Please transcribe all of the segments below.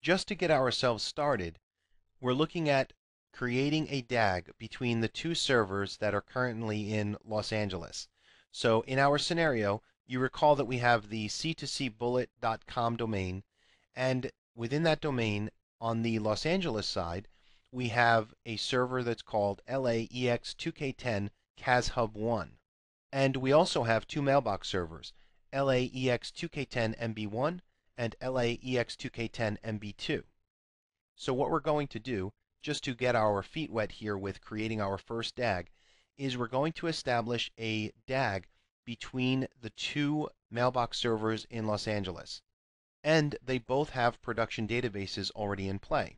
just to get ourselves started, we're looking at creating a DAG between the two servers that are currently in Los Angeles. So in our scenario, you recall that we have the c2cbullet.com domain, and within that domain, on the Los Angeles side, we have a server that's called LAEX2K10 CasHub1. And we also have two mailbox servers, LAEX2K10 MB1 and LAEX2K10 MB2. So what we're going to do, just to get our feet wet here with creating our first DAG, is we're going to establish a DAG between the two mailbox servers in Los Angeles. And they both have production databases already in play.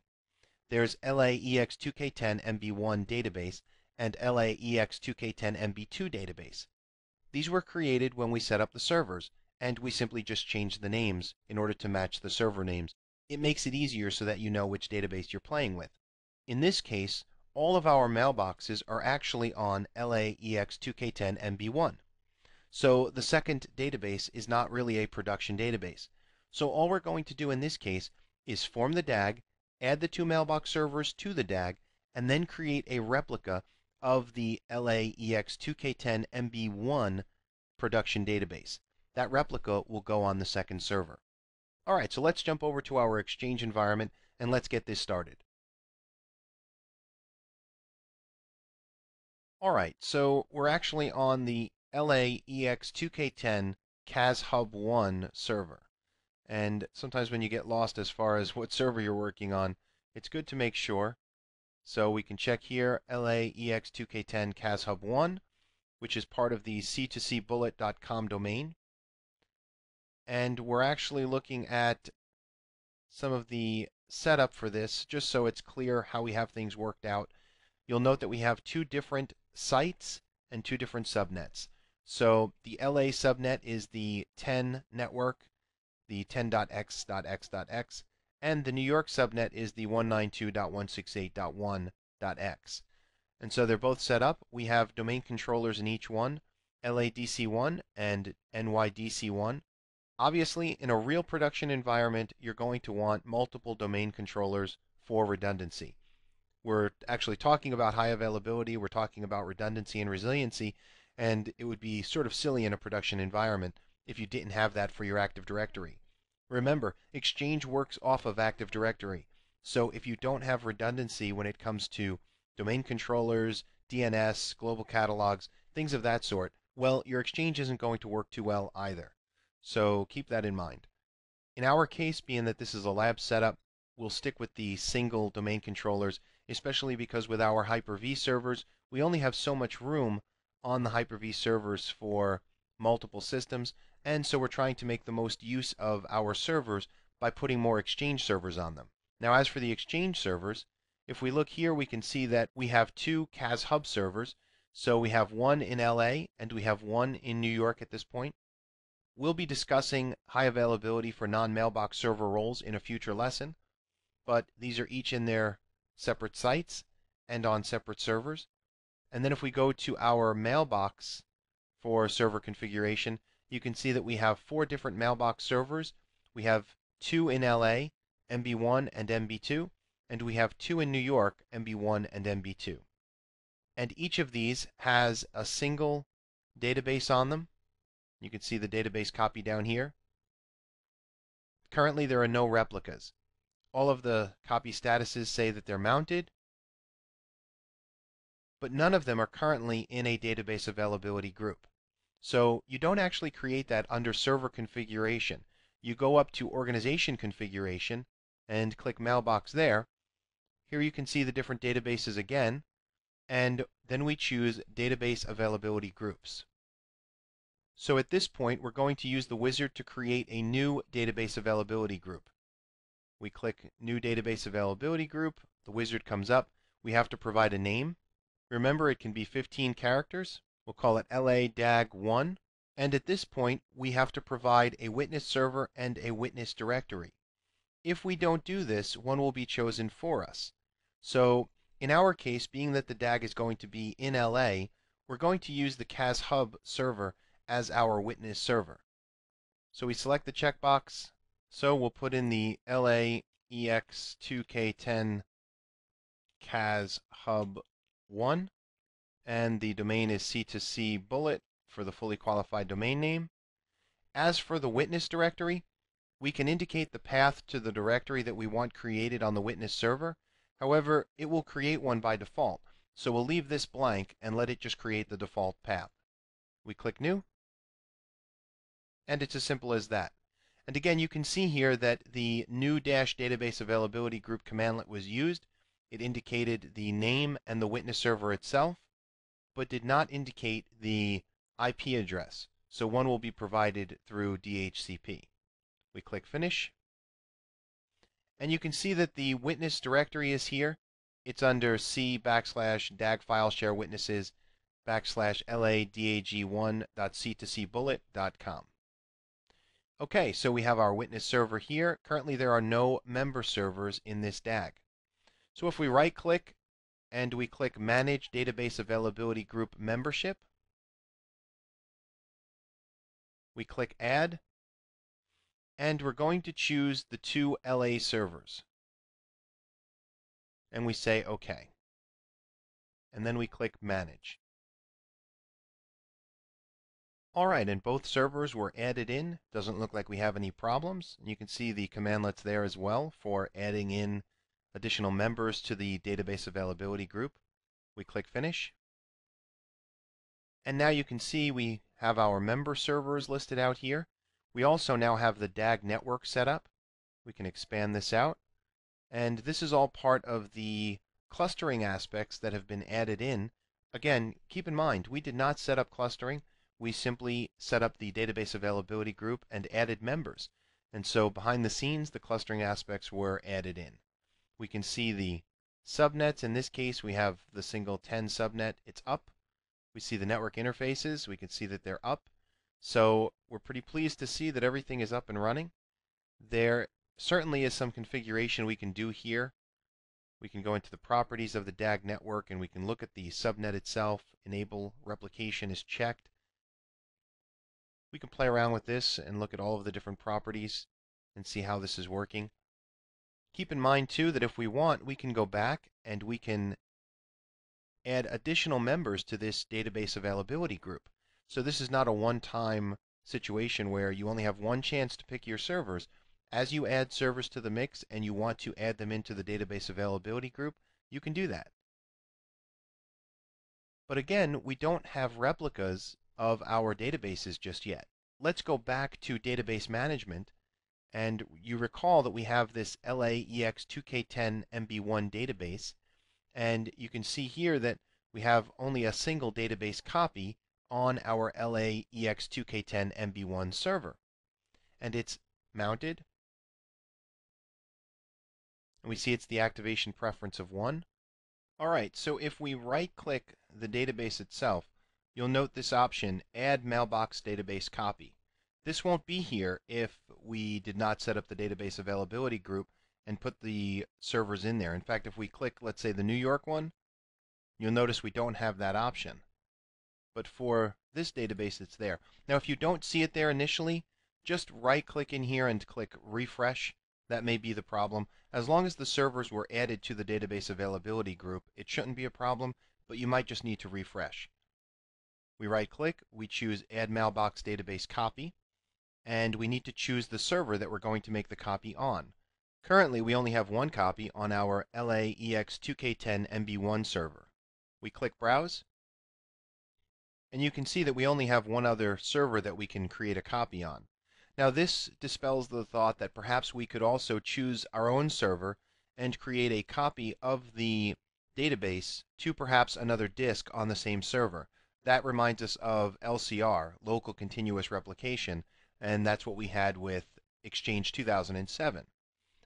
There's LAEX2K10 MB1 database and LAEX2K10 MB2 database. These were created when we set up the servers, and we simply just change the names in order to match the server names. It makes it easier so that you know which database you're playing with. In this case, all of our mailboxes are actually on LAEX2K10 MB1. So the second database is not really a production database. So all we're going to do in this case is form the DAG, add the two mailbox servers to the DAG, and then create a replica of the LAEX2K10 MB1 production database. That replica will go on the second server. All right, so let's jump over to our Exchange environment and let's get this started. All right, so we're actually on the LAEX2K10 CasHub1 server. And sometimes when you get lost as far as what server you're working on, it's good to make sure. So we can check here LAEX2K10 CasHub1, which is part of the c2cbullet.com domain. And we're actually looking at some of the setup for this, just so it's clear how we have things worked out. You'll note that we have two different sites and two different subnets. So the LA subnet is the 10 network, the 10.x.x.x, and the New York subnet is the 192.168.1.x. And so they're both set up. We have domain controllers in each one, LADC1 and NYDC1. Obviously, in a real production environment, you're going to want multiple domain controllers for redundancy. We're actually talking about high availability, we're talking about redundancy and resiliency, and it would be sort of silly in a production environment if you didn't have that for your Active Directory. Remember, Exchange works off of Active Directory, so if you don't have redundancy when it comes to domain controllers, DNS, global catalogs, things of that sort, well, your Exchange isn't going to work too well either. So keep that in mind. In our case, being that this is a lab setup, we'll stick with the single domain controllers, especially because with our Hyper-V servers, we only have so much room on the Hyper-V servers for multiple systems, and so we're trying to make the most use of our servers by putting more Exchange servers on them. Now, as for the Exchange servers, if we look here, we can see that we have two CAS Hub servers. So we have one in LA and we have one in New York at this point. We'll be discussing high availability for non-mailbox server roles in a future lesson, but these are each in their separate sites and on separate servers. And then if we go to our mailbox for server configuration, you can see that we have four different mailbox servers. We have two in LA, MB1 and MB2, and we have two in New York, MB1 and MB2. And each of these has a single database on them. You can see the database copy down here. Currently, there are no replicas. All of the copy statuses say that they're mounted, but none of them are currently in a database availability group. So you don't actually create that under server configuration. You go up to organization configuration and click mailbox there. Here you can see the different databases again, and then we choose database availability groups. So at this point, we're going to use the wizard to create a new database availability group. We click New Database Availability Group. The wizard comes up. We have to provide a name. Remember, it can be 15 characters. We'll call it LA-DAG1. And at this point, we have to provide a witness server and a witness directory. If we don't do this, one will be chosen for us. So in our case, being that the DAG is going to be in LA, we're going to use the CAS Hub server as our witness server. So we select the checkbox. So we'll put in the LAEX2K10 CAS Hub 1 and the domain is C2C bullet for the fully qualified domain name. As for the witness directory, we can indicate the path to the directory that we want created on the witness server. However, it will create one by default. So we'll leave this blank and let it just create the default path. We click New, and it's as simple as that. And again, you can see here that the new dash database availability group cmdlet was used. It indicated the name and the witness server itself, but did not indicate the IP address. So one will be provided through DHCP. We click Finish. And you can see that the witness directory is here. It's under C backslash DAG file share witnesses backslash ladag1.c2cbullet.com. Okay, so we have our witness server here. Currently there are no member servers in this DAG. So if we right click and we click Manage Database Availability Group Membership, we click Add, and we're going to choose the two LA servers. And we say OK. And then we click Manage. All right, and both servers were added in. Doesn't look like we have any problems. You can see the cmdlets there as well for adding in additional members to the database availability group. We click Finish. And now you can see we have our member servers listed out here. We also now have the DAG network set up. We can expand this out. And this is all part of the clustering aspects that have been added in. Again, keep in mind, we did not set up clustering we simply set up the database availability group and added members. And so behind the scenes, the clustering aspects were added in. We can see the subnets. In this case, we have the single 10 subnet. It's up. We see the network interfaces. We can see that they're up. So we're pretty pleased to see that everything is up and running. There certainly is some configuration we can do here. We can go into the properties of the DAG network and we can look at the subnet itself. Enable replication is checked we can play around with this and look at all of the different properties and see how this is working. Keep in mind too that if we want, we can go back and we can add additional members to this database availability group. So this is not a one-time situation where you only have one chance to pick your servers. As you add servers to the mix and you want to add them into the database availability group, you can do that. But again, we don't have replicas of our databases just yet. Let's go back to database management. And you recall that we have this LAEX2K10 MB1 database. And you can see here that we have only a single database copy on our LAEX2K10 MB1 server. And it's mounted. And we see it's the activation preference of 1. All right, so if we right-click the database itself, you'll note this option, Add Mailbox Database Copy. This won't be here if we did not set up the database availability group and put the servers in there. In fact, if we click, let's say, the New York one, you'll notice we don't have that option. But for this database, it's there. Now, if you don't see it there initially, just right-click in here and click Refresh. That may be the problem. As long as the servers were added to the database availability group, it shouldn't be a problem, but you might just need to refresh. We right click, we choose Add Mailbox Database Copy, and we need to choose the server that we're going to make the copy on. Currently, we only have one copy on our LAEX2K10 MB1 server. We click Browse, and you can see that we only have one other server that we can create a copy on. Now this dispels the thought that perhaps we could also choose our own server and create a copy of the database to perhaps another disk on the same server. That reminds us of LCR, Local Continuous Replication, and that's what we had with Exchange 2007.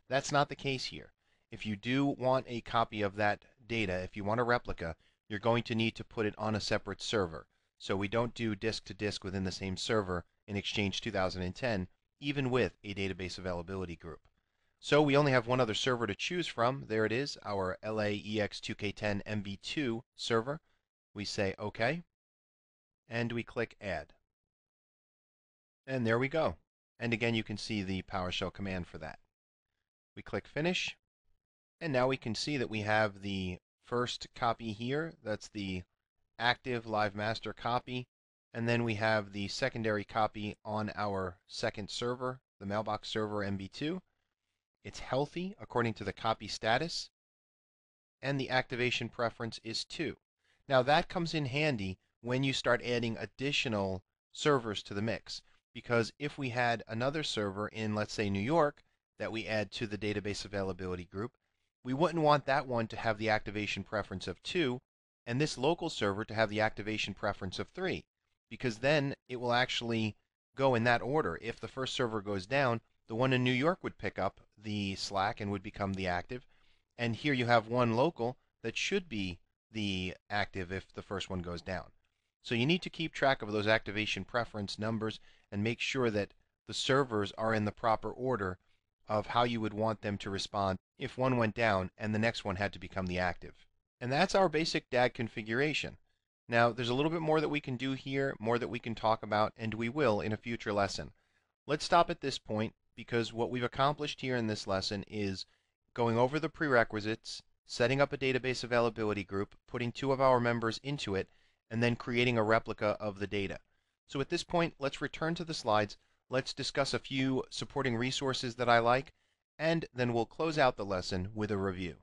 That's not the case here. If you do want a copy of that data, if you want a replica, you're going to need to put it on a separate server. So we don't do disk to disk within the same server in Exchange 2010, even with a database availability group. So we only have one other server to choose from. There it is, our LAEX2K10 MB2 server. We say OK and we click Add. And there we go. And again, you can see the PowerShell command for that. We click Finish. And now we can see that we have the first copy here. That's the active live master copy. And then we have the secondary copy on our second server, the mailbox server MB2. It's healthy according to the copy status. And the activation preference is 2. Now that comes in handy when you start adding additional servers to the mix. Because if we had another server in, let's say, New York that we add to the database availability group, we wouldn't want that one to have the activation preference of 2 and this local server to have the activation preference of 3 because then it will actually go in that order. If the first server goes down, the one in New York would pick up the slack and would become the active. And here you have one local that should be the active if the first one goes down. So you need to keep track of those activation preference numbers and make sure that the servers are in the proper order of how you would want them to respond if one went down and the next one had to become the active. And that's our basic DAG configuration. Now, there's a little bit more that we can do here, more that we can talk about, and we will in a future lesson. Let's stop at this point because what we've accomplished here in this lesson is going over the prerequisites, setting up a database availability group, putting two of our members into it, and then creating a replica of the data. So at this point, let's return to the slides. Let's discuss a few supporting resources that I like, and then we'll close out the lesson with a review.